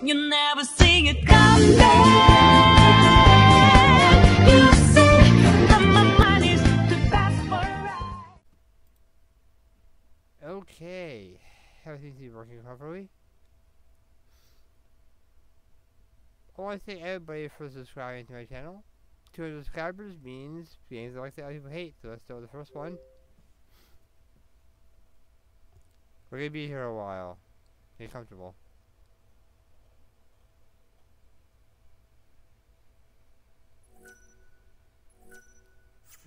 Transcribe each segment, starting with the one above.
You never see it coming. Okay, everything working properly. I want to thank everybody for subscribing to my channel. 200 subscribers means games I like that other people hate, so let's start with the first one. We're gonna be here a while. Get comfortable.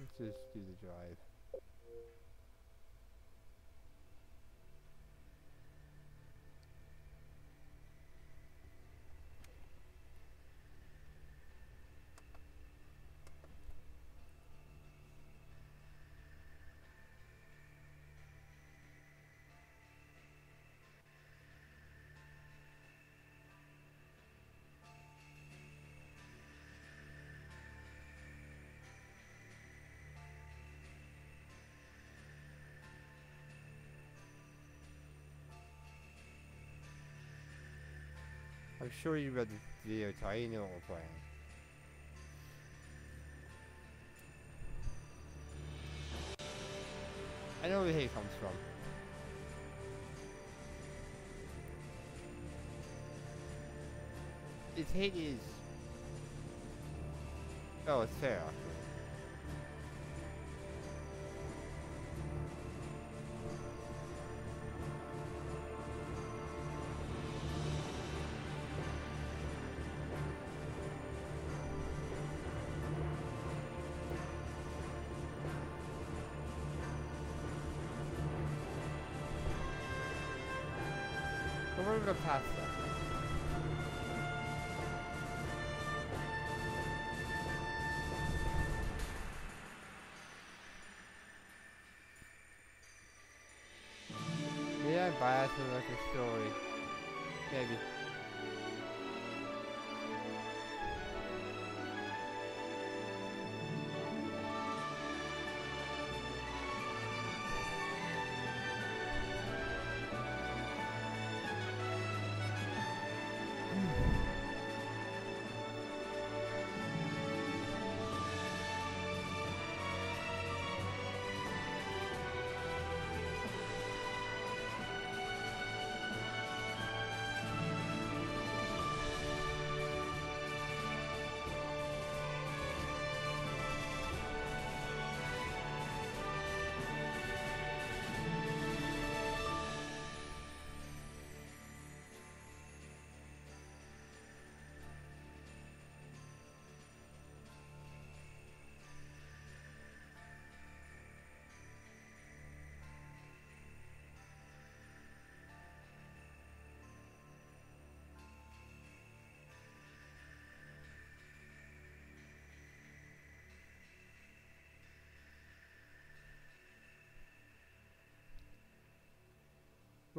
Let's just do the drive. I'm sure you read the video title, you know what we're playing. I know where hate comes from. Hate is... Oh, it's fair. We're gonna pass that. Maybe I'm biased with like a story. Maybe.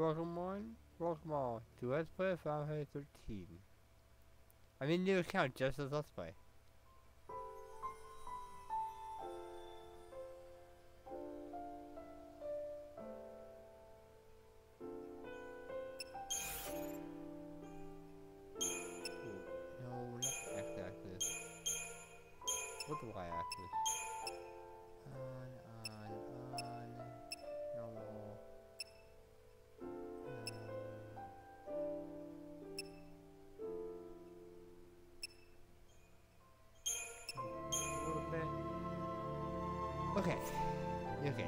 Welcome on, welcome on to Let's Play Final Fantasy 13. I'm in new account just as Let's Play. No, not x-axis. What the y-axis? On, Okay. Okay.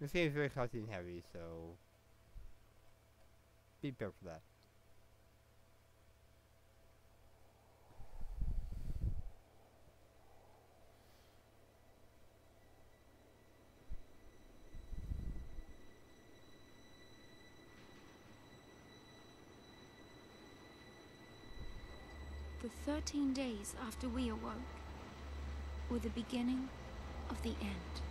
This game is very cutscene heavy, so be prepared for that. The 13 days after we awoke were the beginning of the end.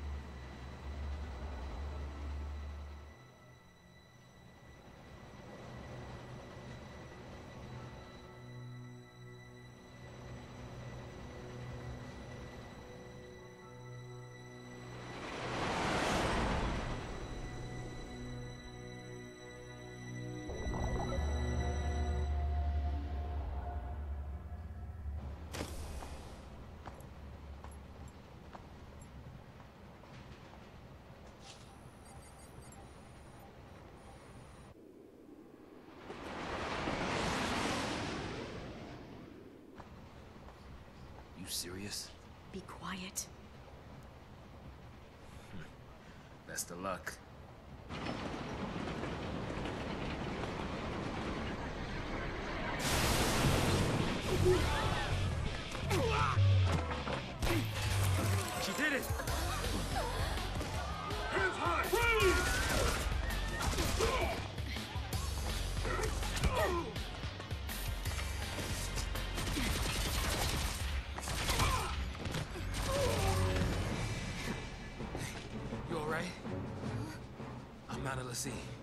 Serious? Be quiet. Hmm. Best of luck. You